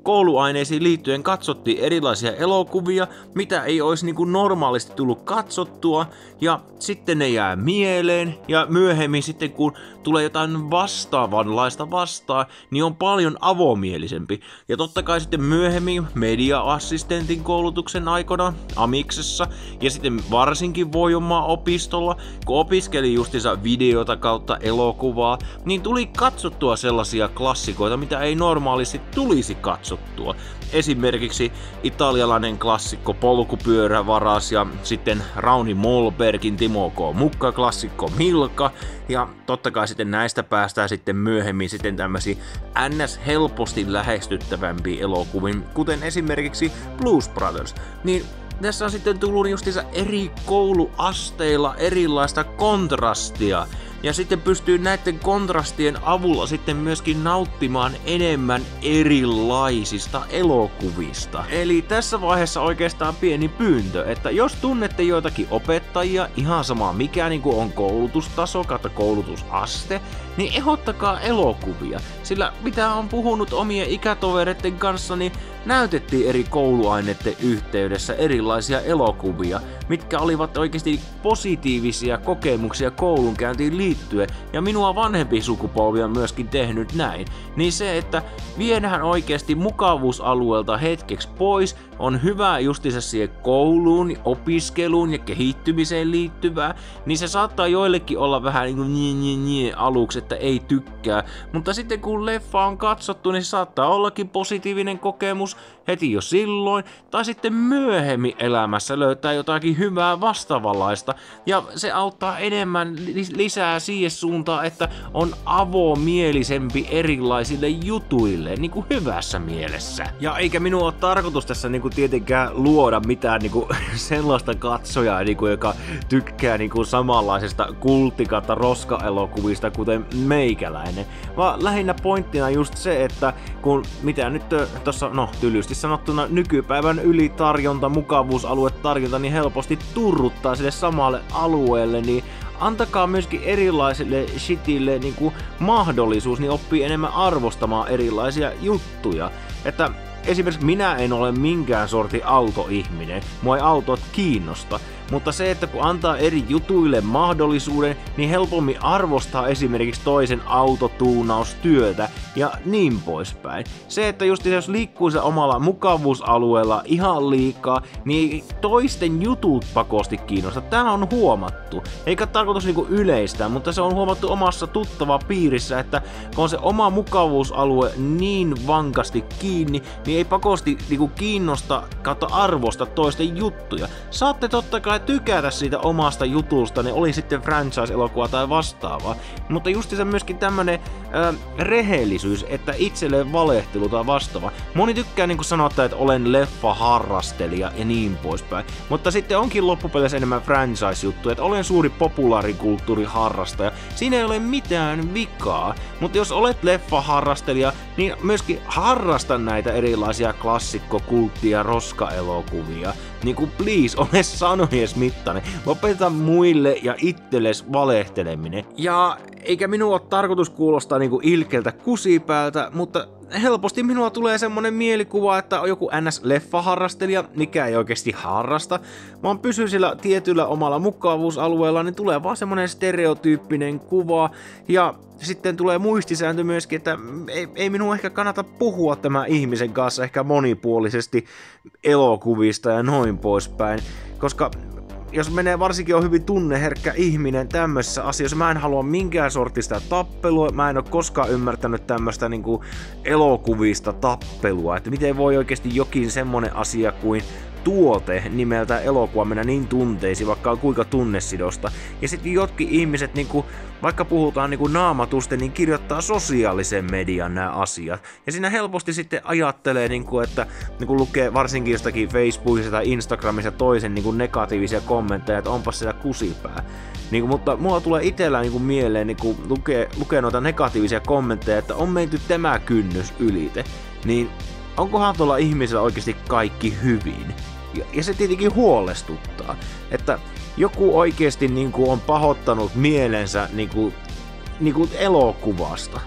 kouluaineisiin liittyen katsottiin erilaisia elokuvia, mitä ei olisi niin kuin normaalisti tullut katsottua, ja sitten ne jää mieleen, ja myöhemmin sitten kun tulee jotain vastaavanlaista vastaan, niin on paljon avomielisempi. Ja totta kai sitten myöhemmin media-assistentin koulutuksen aikana Amiksessa, ja sitten varsinkin Voimaa opistolla, kun opiskeli justiinsa videota kautta elokuvaa, niin tuli katsottua sellaisia klassikoita, mitä ei normaalisti tulisi katsottua katsottua. Esimerkiksi italialainen klassikko Polkupyörävaras ja sitten Rauni Molbergin Timo K. Mukka klassikko Milka ja totta kai sitten näistä päästään sitten myöhemmin sitten tämmöisiä ns. helposti lähestyttävämpiä elokuvin, kuten esimerkiksi Blues Brothers. Niin tässä on sitten tullut justiinsa eri kouluasteilla erilaista kontrastia ja sitten pystyy näiden kontrastien avulla sitten myöskin nauttimaan enemmän erilaisista elokuvista. Eli tässä vaiheessa oikeastaan pieni pyyntö, että jos tunnette joitakin opettajia, ihan sama mikä niin kuin on koulutustaso kautta koulutusaste, niin ehdottakaa elokuvia. Sillä mitä on puhunut omien ikätovereiden kanssa, niin näytettiin eri kouluaineiden yhteydessä erilaisia elokuvia, mitkä olivat oikeasti positiivisia kokemuksia koulunkäyntiin liittyen, ja minua vanhempi sukupolvi on myöskin tehnyt näin, niin se, että viedään oikeasti mukavuusalueelta hetkeksi pois, on hyvä justiinsa siihen kouluun, opiskeluun ja kehittymiseen liittyvää, niin se saattaa joillekin olla vähän niin kuin nye, nye, nye aluksi, että ei tykkää, mutta sitten kun leffa on katsottu, niin saattaa ollakin positiivinen kokemus heti jo silloin, tai sitten myöhemmin elämässä löytää jotakin hyvää vastaavanlaista, ja se auttaa enemmän lisää siihen suuntaan, että on avomielisempi erilaisille jutuille, niin kuin hyvässä mielessä. Ja eikä minua ole tarkoitus tässä niin kuin tietenkään luoda mitään niin kuin *laughs* sellaista katsojaa, niin kuin, joka tykkää niin kuin samanlaisesta kulttikata roska-elokuvista, kuten meikäläinen. Vaan lähinnä pointtina just se, että kun mitä nyt tuossa, no tylysti sanottuna nykypäivän ylitarjonta, mukavuusalue tarjonta, niin helposti turruttaa sille samalle alueelle, niin antakaa myöskin erilaisille shitille niin kuin mahdollisuus, niin oppii enemmän arvostamaan erilaisia juttuja. Että esimerkiksi minä en ole minkään sorti autoihminen, mua ei autot kiinnosta, mutta se, että kun antaa eri jutuille mahdollisuuden, niin helpommin arvostaa esimerkiksi toisen autotuunaustyötä ja niin poispäin. Se, että just jos liikkuu se omalla mukavuusalueella ihan liikaa, niin toisten jutut pakosti kiinnostaa. Tämä on huomattu. Eikä tarkoitus niinku yleistää, mutta se on huomattu omassa tuttava piirissä, että kun on se oma mukavuusalue niin vankasti kiinni, niin ei pakosti niinku kiinnosta kautta arvosta toisten juttuja. Saatte totta kai tykätä siitä omasta jutusta, ne oli sitten franchise-elokuva tai vastaavaa. Mutta se myöskin tämmönen äh, rehellisyys, että itselleen valehtelu tai vastaava. Moni tykkää niinku sanoa, että olen leffa-harrastelija ja niin poispäin. Mutta sitten onkin loppupeleissä enemmän franchise-juttu, että olen suuri populaarikulttuuriharrastaja. Siinä ei ole mitään vikaa. Mutta jos olet leffa-harrastelija, niin myöskin harrasta näitä erilaisia klassikko, kultti- ja roska-elokuvia. Niin kuin please, *laughs* ole sanojes mittainen. Lopeta muille ja itselles valehteleminen. Ja eikä minua ole tarkoitus kuulostaa niinku ilkeltä kusipäältä, mutta helposti minua tulee semmonen mielikuva, että on joku NS-leffaharrastelija, mikä ei oikeasti harrasta, vaan pysyy sillä tietyllä omalla mukavuusalueella, niin tulee vaan semmonen stereotyyppinen kuva, ja sitten tulee muistisääntö myöskin, että ei, ei minun ehkä kannata puhua tämän ihmisen kanssa ehkä monipuolisesti elokuvista ja noin poispäin, koska jos menee varsinkin on hyvin tunneherkkä ihminen tämmöisissä asioissa, mä en halua minkään sortista tappelua, mä en ole koskaan ymmärtänyt tämmöistä niinku elokuvista tappelua, että miten voi oikeasti jokin semmonen asia kuin tuote nimeltä elokuva mennä niin tunteisiin, vaikka on kuinka tunnesidosta. Ja sitten jotkin ihmiset, niinku, vaikka puhutaan niinku naamatusten, niin kirjoittaa sosiaalisen median nämä asiat. Ja siinä helposti sitten ajattelee, niinku, että niinku lukee varsinkin jostakin Facebookissa tai Instagramissa toisen niinku negatiivisia kommentteja, että onpas siellä kusipää. Niin, mutta mulla tulee itsellä niin mieleen niin lukee, lukee noita negatiivisia kommentteja, että on menty tämä kynnys ylite. Niin onkohan tuolla ihmisellä oikeasti kaikki hyvin? Ja, ja se tietenkin huolestuttaa, että joku oikeasti niin kuin on pahoittanut mielensä niin kuin, niin kuin elokuvasta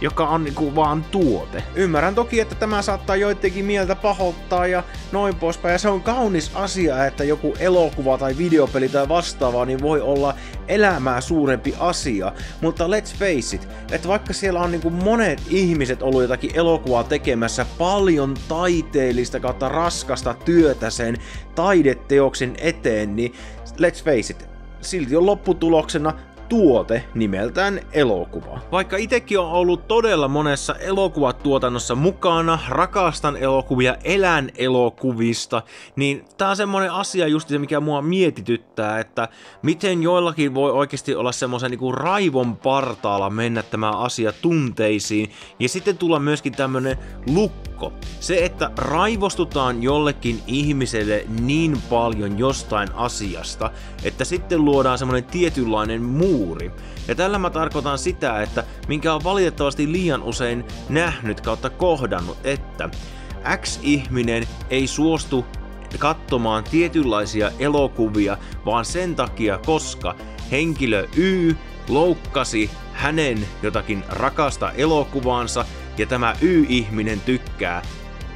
joka on niinku vaan tuote. Ymmärrän toki, että tämä saattaa joidenkin mieltä pahoittaa ja noin poispäin. Ja se on kaunis asia, että joku elokuva tai videopeli tai vastaava niin voi olla elämää suurempi asia. Mutta let's face it, että vaikka siellä on niinku monet ihmiset ollut jotakin elokuvaa tekemässä paljon taiteellista kautta raskasta työtä sen taideteoksen eteen, niin let's face it, silti on lopputuloksena tuote nimeltään elokuva. Vaikka itekin on ollut todella monessa elokuvatuotannossa mukana, rakastan elokuvia, elän elokuvista, niin tää on semmonen asia just se, mikä mua mietityttää, että miten joillakin voi oikeasti olla semmoisen niinku raivon partaalla mennä tämä asia tunteisiin, ja sitten tulla myöskin tämmönen lukko. Se, että raivostutaan jollekin ihmiselle niin paljon jostain asiasta, että sitten luodaan semmonen tietynlainen muu suuri. Ja tällä mä tarkoitan sitä, että minkä on valitettavasti liian usein nähnyt kautta kohdannut, että X-ihminen ei suostu katsomaan tietynlaisia elokuvia, vaan sen takia, koska henkilö Y loukkasi hänen jotakin rakasta elokuvaansa ja tämä Y-ihminen tykkää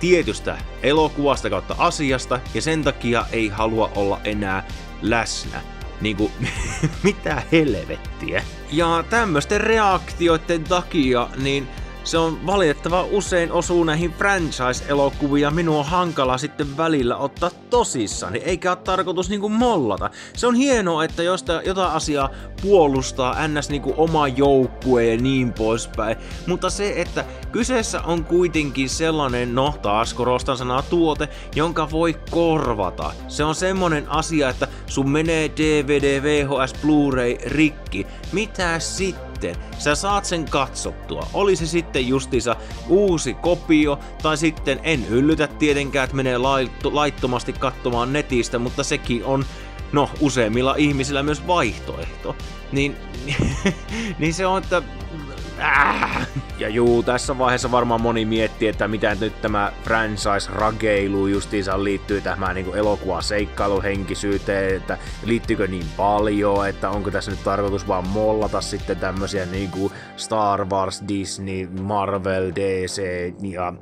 tietystä elokuvasta kautta asiasta ja sen takia ei halua olla enää läsnä niinku, *laughs* mitä helvettiä. Ja tämmöisten reaktioiden takia, niin se on valitettava usein osuu näihin franchise-elokuviin ja minun on hankala sitten välillä ottaa tosissaan, eikä ole tarkoitus niinku mollata. Se on hienoa, että jos jotain asiaa puolustaa ns niinku oma joukkue ja niin poispäin, mutta se, että kyseessä on kuitenkin sellainen, no taas korostan sanaa tuote, jonka voi korvata. Se on semmonen asia, että sun menee DVD, VHS, Blu-ray rikki. Mitä sitten? Sitten sä saat sen katsottua. Oli se sitten justiinsa uusi kopio, tai sitten en yllytä tietenkään, että menee laittomasti katsomaan netistä, mutta sekin on no useimmilla ihmisillä myös vaihtoehto. Niin, *laughs* niin se on, että Ja juu, tässä vaiheessa varmaan moni miettii, että mitä nyt tämä franchise-rageilu justiinsa liittyy tähän niin elokuva seikkailuhenkisyyteen, että liittyykö niin paljon, että onko tässä nyt tarkoitus vaan mollata sitten tämmöisiä niin kuin Star Wars, Disney, Marvel, DC ja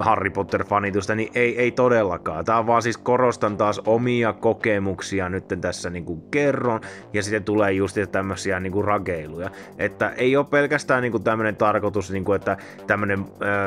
Harry Potter-fanitusta, niin ei, ei todellakaan. Tämä on vaan siis korostan taas omia kokemuksia nyt tässä niinku kerron, ja sitten tulee just tämmöisiä niinku rageiluja. Että ei ole pelkästään niinku tämmöinen tarkoitus, niinku, että tämmöinen,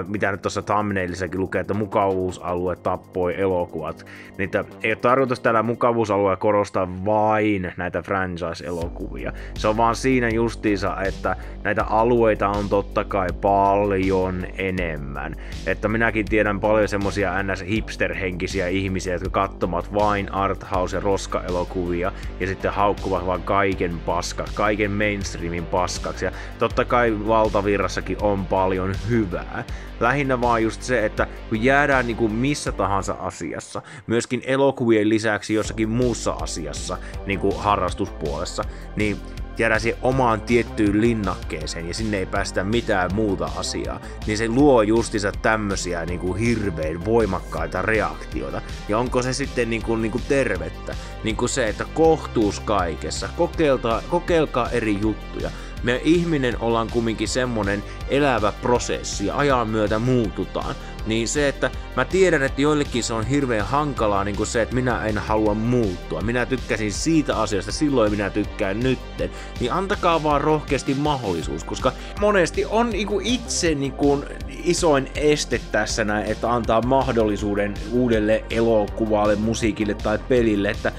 mitä nyt tuossa thumbnailissakin lukee, että mukavuusalue tappoi elokuvat. Niitä ei ole tarkoitus tällä mukavuusalueella korostaa vain näitä franchise-elokuvia. Se on vaan siinä justiinsa, että näitä alueita on totta kai paljon enemmän. Että minäkin mäkin tiedän paljon semmosia ns-hipster-henkisiä ihmisiä, jotka katsomat vain arthouse- ja roska-elokuvia ja sitten haukkuvat vaan kaiken paska, kaiken mainstreamin paskaksi. Ja totta kai valtavirrassakin on paljon hyvää. Lähinnä vaan just se, että kun jäädään niin kuin missä tahansa asiassa, myöskin elokuvien lisäksi jossakin muussa asiassa, niin kuin harrastuspuolessa, niin jäädään siihen omaan tiettyyn linnakkeeseen ja sinne ei päästä mitään muuta asiaa, niin se luo justiinsa tämmösiä niin kuin hirveän voimakkaita reaktioita. Ja onko se sitten niin kuin, niin kuin tervettä? Niin kuin se, että kohtuus kaikessa, kokeilta, kokeilkaa eri juttuja. Me ihminen ollaan kumminkin semmonen elävä prosessi ja ajan myötä muututaan niin se, että mä tiedän, että joillekin se on hirveän hankalaa niin kuin se, että minä en halua muuttua. Minä tykkäsin siitä asiasta, silloin minä tykkään nytten. Niin antakaa vaan rohkeasti mahdollisuus, koska monesti on niin kuin itse niin kuin isoin este tässä näin, että antaa mahdollisuuden uudelle elokuvalle, musiikille tai pelille, että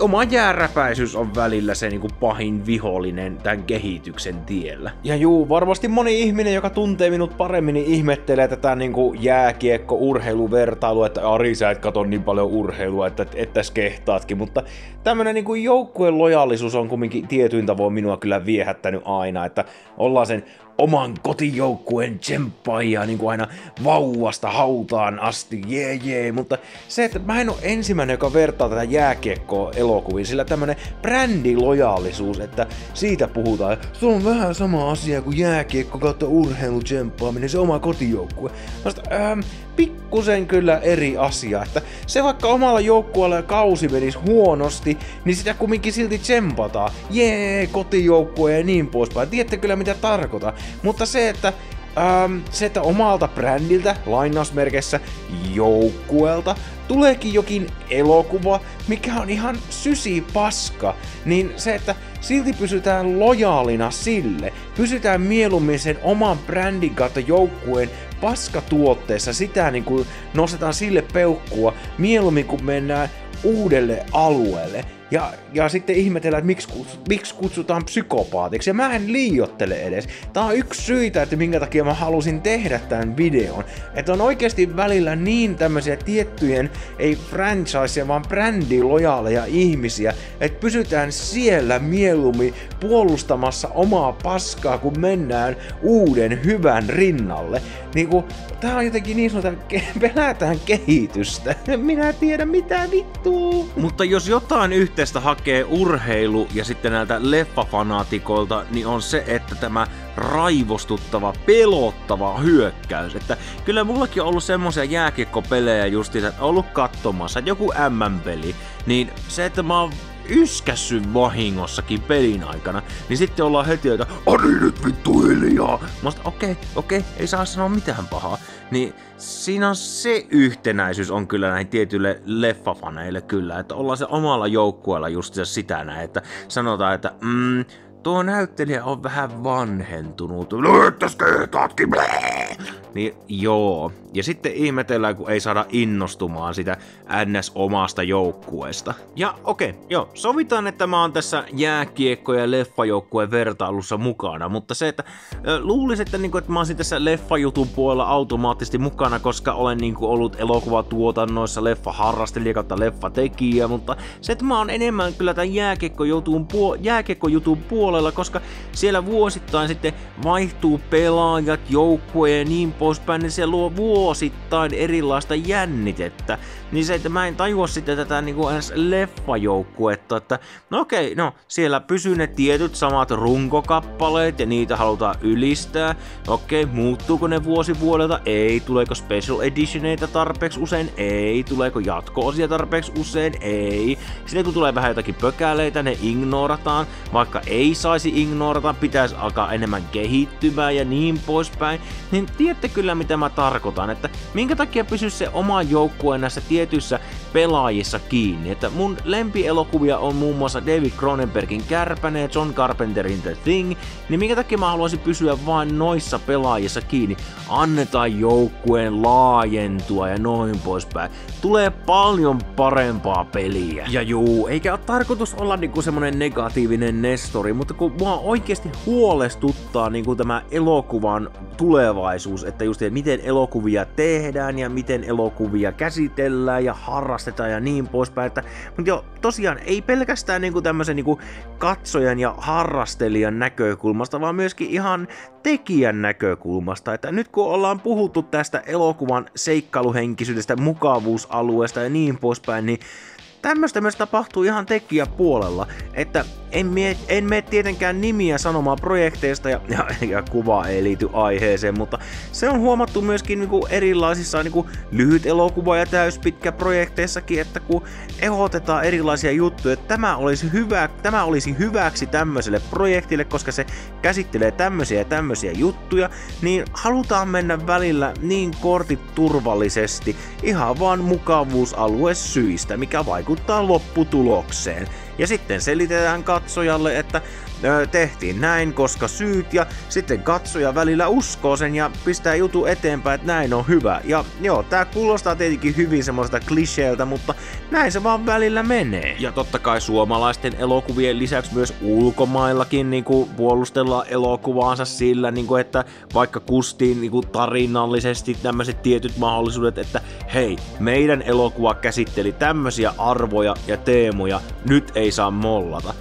oma jääräpäisyys on välillä se niinku pahin vihollinen tämän kehityksen tiellä. Ja juu, varmasti moni ihminen, joka tuntee minut paremmin, niin ihmettelee tätä niinku jääkiekko-urheiluvertailua, että Ari, sä et kato niin paljon urheilua, että että kehtaatkin, mutta tämmönen niinku joukkueen lojaalisuus on kumminkin tietyin tavoin minua kyllä viehättänyt aina, että ollaan sen oman kotijoukkueen tsemppaajia niin kuin aina vauvasta hautaan asti, jee jee, mutta se, että mä en ole ensimmäinen, joka vertaa tätä jääkiekkoa elokuviin, sillä tämmönen brändilojaalisuus, että siitä puhutaan, se on vähän sama asia kuin jääkiekko kautta urheilu tsemppaaminen, se oma kotijoukkue. Mä ähm, pikkusen kyllä eri asia, että se vaikka omalla joukkueella kausi menisi huonosti, niin sitä kumminkin silti tsempataan. Jee, kotijoukkue ja niin poispäin. Tiedätte kyllä mitä tarkoita. Mutta se, että Ähm, se, että omalta brändiltä, lainausmerkeissä, joukkueelta, tuleekin jokin elokuva, mikä on ihan sysi paska, niin se, että silti pysytään lojaalina sille, pysytään mieluummin sen oman brändin kautta joukkueen paskatuotteessa, sitä niin kuin nostetaan sille peukkua, mieluummin kun mennään uudelle alueelle. Ja, ja sitten ihmetellään, että miksi, miksi kutsutaan psykopaatiksi. Ja mä en liiottele edes. Tää on yksi syitä, että minkä takia mä halusin tehdä tämän videon. Että on oikeasti välillä niin tämmöisiä tiettyjen, ei franchise, vaan brändilojaaleja ihmisiä, että pysytään siellä mieluummin puolustamassa omaa paskaa, kun mennään uuden hyvän rinnalle. Niinku, tää on jotenkin niin sanotaan, pelätään kehitystä. *laughs* Minä tiedä mitä vittua. Mutta jos jotain yhteistä hakee urheilu ja sitten näiltä leffafanaatikoilta, niin on se, että tämä raivostuttava, pelottava hyökkäys. Että kyllä mullakin on ollut semmoisia jääkiekkopelejä justiinsa, että ollut katsomassa, joku M-peli, niin se, että mä oon yskässy vahingossakin pelin aikana, niin sitten ollaan heti, että Ari nyt vittu hiljaa. Mä okei, okei, okay, okay, ei saa sanoa mitään pahaa. Niin siinä on se yhtenäisyys on kyllä näin tietyille leffafaneille kyllä, että ollaan se omalla joukkueella just sitä näin, että sanotaan, että mm, tuo näyttelijä on vähän vanhentunut. Kehtaatkin, Niin joo. Ja sitten ihmetellään, kun ei saada innostumaan sitä NS omasta joukkueesta. Ja okei, okay, joo, sovitaan, että mä oon tässä jääkiekko- ja leffajoukkueen vertailussa mukana, mutta se, että luulisin, että, niinku, että mä oon tässä leffajutun puolella automaattisesti mukana, koska olen niinku, ollut elokuvatuotannoissa leffaharrastelija kautta leffatekijä, mutta se, että mä oon enemmän kyllä tämän jääkiekko-jutun, jääkiekko-jutun puolella, koska siellä vuosittain sitten vaihtuu pelaajat, joukkue ja niin poispäin, niin se luo vuosittain erilaista jännitettä. Niin se, että mä en tajua sitten tätä niinku edes leffajoukkuetta, että no okei, no siellä pysyy ne tietyt samat runkokappaleet ja niitä halutaan ylistää. Okei, muuttuuko ne vuosi vuodelta? Ei. Tuleeko special editioneita tarpeeksi usein? Ei. Tuleeko jatko-osia tarpeeksi usein? Ei. Sitten kun tulee vähän jotakin pökäleitä, ne ignorataan. Vaikka ei saisi ignorata, pitäisi alkaa enemmän kehittymään ja niin poispäin. Niin tiedätte kyllä mitä mä tarkoitan, että minkä takia pysyy se oma joukkue näissä tietyissä pelaajissa kiinni. Että mun lempielokuvia on muun muassa David Cronenbergin Kärpäne ja John Carpenterin The Thing, niin minkä takia mä haluaisin pysyä vain noissa pelaajissa kiinni. Annetaan joukkueen laajentua ja noin poispäin. Tulee paljon parempaa peliä. Ja juu, eikä ole tarkoitus olla niinku semmonen negatiivinen nestori, mutta kun mua oikeasti huolestuttaa niinku tämä elokuvan tulevaisuus, että just miten elokuvia tehdään ja miten elokuvia käsitellään ja harrastetaan ja niin poispäin. Että, mutta jo, tosiaan ei pelkästään niinku tämmöisen niinku katsojan ja harrastelijan näkökulmasta, vaan myöskin ihan tekijän näkökulmasta. Että nyt kun ollaan puhuttu tästä elokuvan seikkailuhenkisyydestä, mukavuusalueesta ja niin poispäin, niin tämmöistä myös tapahtuu ihan tekijäpuolella, että en, mie, en mene tietenkään nimiä sanomaan projekteista ja, ja, ja kuva ei liity aiheeseen, mutta se on huomattu myöskin niinku erilaisissa niinku lyhyt elokuva ja täyspitkä projekteissakin, että kun ehdotetaan erilaisia juttuja, että tämä olisi, hyvä, tämä olisi hyväksi tämmöiselle projektille, koska se käsittelee tämmöisiä ja tämmöisiä juttuja, niin halutaan mennä välillä niin kortit turvallisesti ihan vaan mukavuusalue syistä, mikä vaikuttaa lopputulokseen. Ja sitten selitetään katsojalle, että tehtiin näin, koska syyt, ja sitten katsoja välillä uskoo sen ja pistää jutu eteenpäin, että näin on hyvä. Ja joo, tää kuulostaa tietenkin hyvin semmoista kliseeltä, mutta näin se vaan välillä menee. Ja totta kai suomalaisten elokuvien lisäksi myös ulkomaillakin niin kuin puolustellaan elokuvaansa sillä, niin kuin, että vaikka kustiin niin kuin tarinallisesti tämmöiset tietyt mahdollisuudet, että hei, meidän elokuva käsitteli tämmöisiä arvoja ja teemoja, nyt ei saa mollata.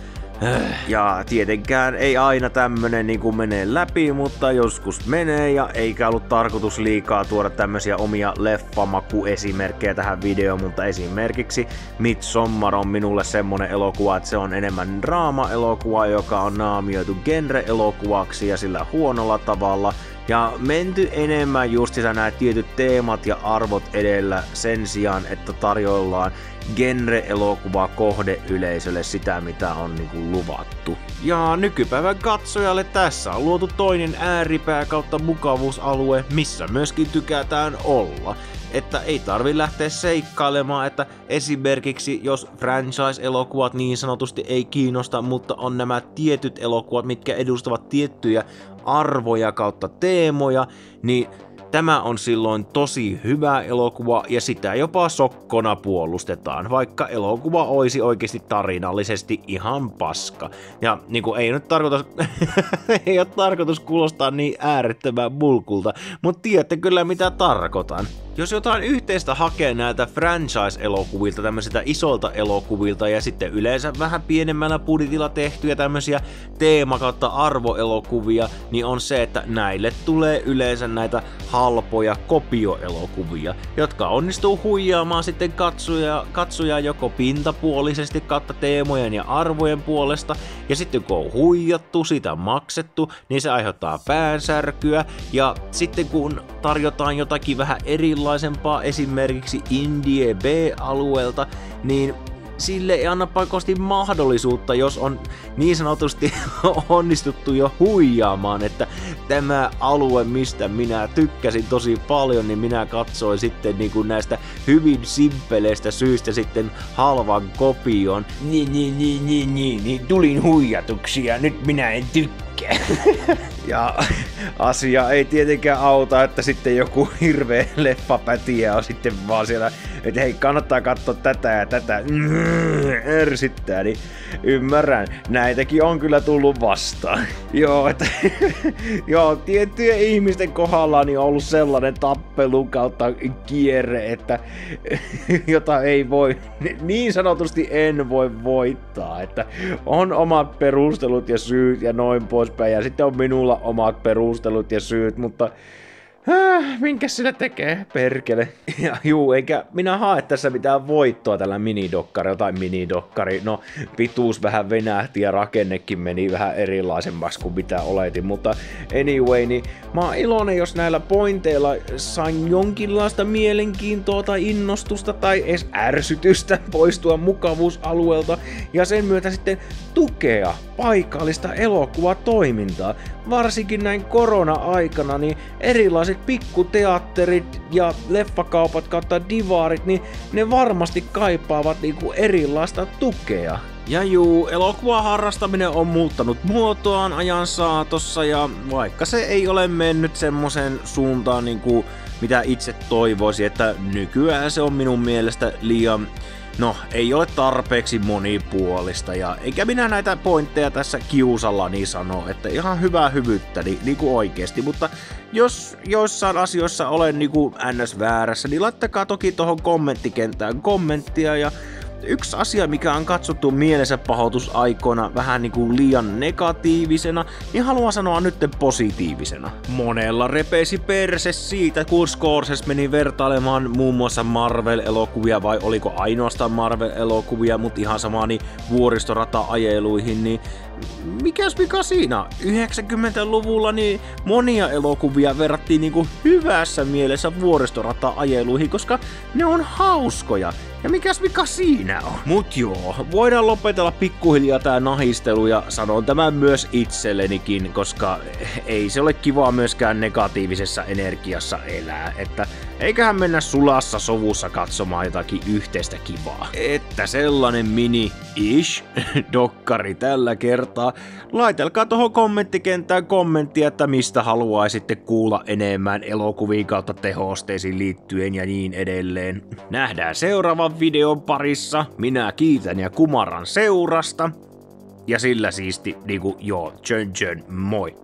Ja tietenkään ei aina tämmönen niinku menee läpi, mutta joskus menee ja eikä ollut tarkoitus liikaa tuoda tämmösiä omia leffamakuesimerkkejä tähän videoon, mutta esimerkiksi Midsommar on minulle semmonen elokuva, että se on enemmän draama-elokuva, joka on naamioitu genre-elokuvaksi ja sillä huonolla tavalla, ja menty enemmän justissa nämä tietyt teemat ja arvot edellä sen sijaan, että tarjoillaan genre-elokuva kohdeyleisölle sitä, mitä on niinku luvattu. Ja nykypäivän katsojalle tässä on luotu toinen ääripää kautta mukavuusalue, missä myöskin tykätään olla että ei tarvi lähteä seikkailemaan, että esimerkiksi jos franchise-elokuvat niin sanotusti ei kiinnosta, mutta on nämä tietyt elokuvat, mitkä edustavat tiettyjä arvoja kautta teemoja, niin Tämä on silloin tosi hyvä elokuva ja sitä jopa sokkona puolustetaan, vaikka elokuva olisi oikeasti tarinallisesti ihan paska. Ja niin kuin, ei nyt tarkoitus, *laughs* ei ole tarkoitus kuulostaa niin äärettömän mulkulta, mutta tiedätte kyllä mitä tarkoitan. Jos jotain yhteistä hakee näiltä franchise-elokuvilta, tämmöisiltä isolta elokuvilta ja sitten yleensä vähän pienemmällä budjetilla tehtyjä tämmöisiä teema- kautta arvoelokuvia, niin on se, että näille tulee yleensä näitä halpoja kopioelokuvia, jotka onnistuu huijaamaan sitten katsoja, katsoja joko pintapuolisesti kautta teemojen ja arvojen puolesta, ja sitten kun on huijattu, sitä maksettu, niin se aiheuttaa päänsärkyä, ja sitten kun tarjotaan jotakin vähän erilaisempaa esimerkiksi Indie B-alueelta, niin sille ei anna paikosti mahdollisuutta, jos on niin sanotusti *laughs* onnistuttu jo huijaamaan, että tämä alue, mistä minä tykkäsin tosi paljon, niin minä katsoin sitten niin kuin näistä hyvin simpeleistä syistä sitten halvan kopion. Niin, niin, niin, niin, niin, niin, tulin huijatuksi ja nyt minä en tykkää. *laughs* Ja asia ei tietenkään auta, että sitten joku hirveä leffapätiä on sitten vaan siellä, että hei kannattaa katsoa tätä ja tätä, ärsyttää, niin ymmärrän. Näitäkin on kyllä tullut vastaan. *laughs* joo, että, *laughs* joo, tiettyjen ihmisten kohdalla niin on ollut sellainen tappelu kautta kierre, että *laughs* jota ei voi, niin sanotusti en voi voittaa, että on omat perustelut ja syyt ja noin poispäin, ja sitten on minulla omat perustelut ja syyt, mutta Äh, minkä sinä tekee, perkele? Ja juu, eikä minä hae tässä mitään voittoa tällä minidokkari tai minidokkari. No, pituus vähän venähti ja rakennekin meni vähän erilaisemmaksi kuin mitä oletin, mutta anyway, niin mä oon iloinen, jos näillä pointeilla sain jonkinlaista mielenkiintoa tai innostusta tai edes ärsytystä *laughs* poistua mukavuusalueelta ja sen myötä sitten tukea paikallista elokuvatoimintaa. Varsinkin näin korona-aikana, niin erilaiset pikkuteatterit ja leffakaupat kautta divaarit, niin ne varmasti kaipaavat niinku erilaista tukea. Ja juu, elokuvan harrastaminen on muuttanut muotoaan ajan saatossa ja vaikka se ei ole mennyt semmoisen suuntaan niin kuin mitä itse toivoisin, että nykyään se on minun mielestä liian no, ei ole tarpeeksi monipuolista ja eikä minä näitä pointteja tässä kiusalla niin sano, että ihan hyvää hyvyyttä niin, niin kuin oikeesti, mutta jos joissain asioissa olen niin kuin ns. väärässä, niin laittakaa toki tuohon kommenttikentään kommenttia ja yksi asia, mikä on katsottu mielensä pahoitusaikoina vähän niin kuin liian negatiivisena, niin haluan sanoa nyt positiivisena. Monella repeisi perse siitä, kun Scorsese meni vertailemaan muun muassa Marvel-elokuvia vai oliko ainoastaan Marvel-elokuvia, mutta ihan sama niin vuoristorata-ajeluihin, niin mikäs vika siinä? 90-luvulla niin monia elokuvia verrattiin niinku hyvässä mielessä vuoristorata-ajeluihin, koska ne on hauskoja. Ja mikäs vika siinä on? Mut joo, voidaan lopetella pikkuhiljaa tää nahistelu ja sanon tämän myös itsellenikin, koska ei se ole kivaa myöskään negatiivisessa energiassa elää, että eiköhän mennä sulassa sovussa katsomaan jotakin yhteistä kivaa. Että sellainen mini-ish dokkari tällä kertaa. Laitelkaa tuohon kommenttikenttään kommenttia, että mistä haluaisitte kuulla enemmän elokuviin kautta tehosteisiin liittyen ja niin edelleen. Nähdään seuraavan videon parissa. Minä kiitän ja kumaran seurasta. Ja sillä siisti niinku joo, tjön tjön, moi.